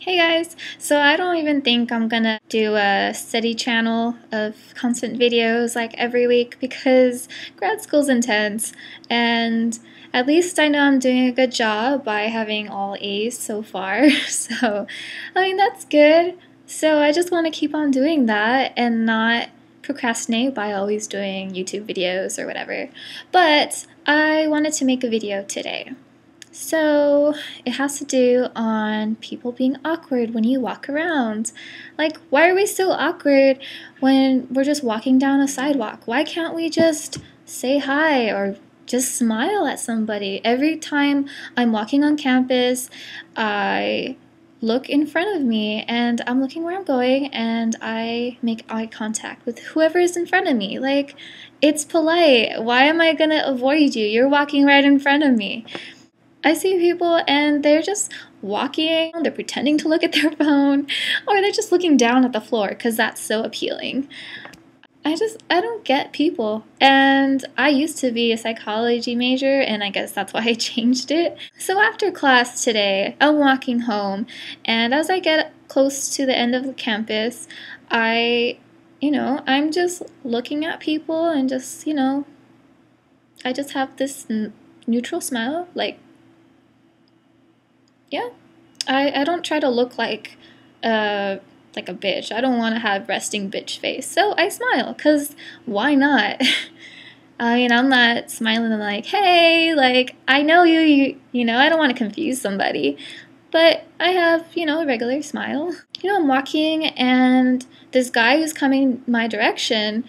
Hey guys! So I don't even think I'm gonna do a steady channel of constant videos like every week because grad school's intense and at least I know I'm doing a good job by having all A's so far. So, I mean, that's good. So I just want to keep on doing that and not procrastinate by always doing YouTube videos or whatever. But I wanted to make a video today. So it has to do on people being awkward when you walk around. Like, why are we so awkward when we're just walking down a sidewalk? Why can't we just say hi or just smile at somebody? Every time I'm walking on campus, I look in front of me and I'm looking where I'm going and I make eye contact with whoever is in front of me. Like, it's polite. Why am I gonna avoid you? You're walking right in front of me. I see people and they're just walking, they're pretending to look at their phone, or they're just looking down at the floor because that's so appealing. I just, I don't get people. And I used to be a psychology major, and I guess that's why I changed it. So after class today, I'm walking home, and as I get close to the end of the campus, I, you know, I'm just looking at people and just, you know, I just have this neutral smile, like yeah, I, I don't try to look like uh, like a bitch. I don't want to have resting bitch face. So I smile, because why not? I mean, I'm not smiling like, hey, like, I know you, you, you know, I don't want to confuse somebody. But I have, you know, a regular smile. You know, I'm walking and this guy who's coming my direction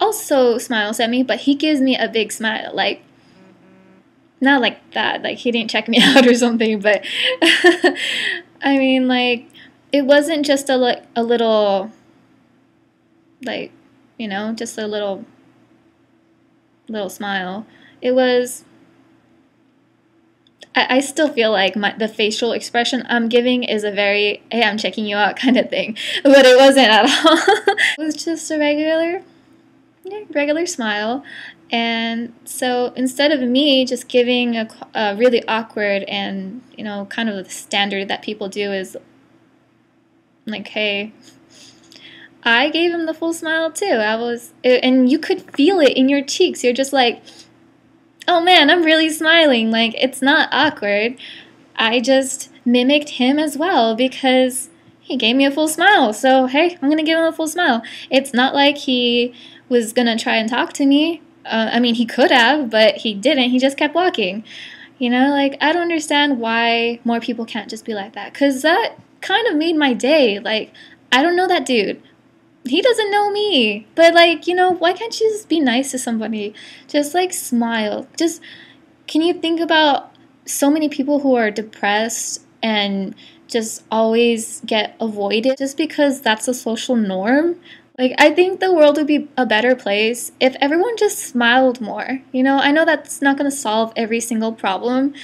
also smiles at me, but he gives me a big smile. Like, not like that like he didn't check me out or something but i mean like it wasn't just a like a little like you know just a little little smile. It was I, I still feel like my, the facial expression I'm giving is a very hey I'm checking you out kind of thing but it wasn't at all. It was just a regular regular smile and so instead of me just giving a, a, really awkward and, you know, kind of the standard that people do is like, hey, I gave him the full smile too. I was, and you could feel it in your cheeks. You're just like, oh man, I'm really smiling. Like, it's not awkward. I just mimicked him as well because he gave me a full smile. So, hey, I'm going to give him a full smile. It's not like he was going to try and talk to me uh, I mean, he could have, but he didn't. He just kept walking. You know, like, I don't understand why more people can't just be like that. Because that kind of made my day. Like, I don't know that dude. He doesn't know me. But, like, you know, why can't you just be nice to somebody? Just, like, smile. Just, can you think about so many people who are depressed and just always get avoided just because that's a social norm? Like, I think the world would be a better place if everyone just smiled more. You know, I know that's not going to solve every single problem,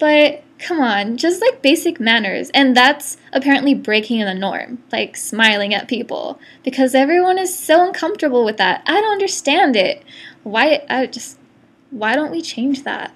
but come on, just like basic manners. And that's apparently breaking the norm, like smiling at people, because everyone is so uncomfortable with that. I don't understand it. Why, I just, why don't we change that?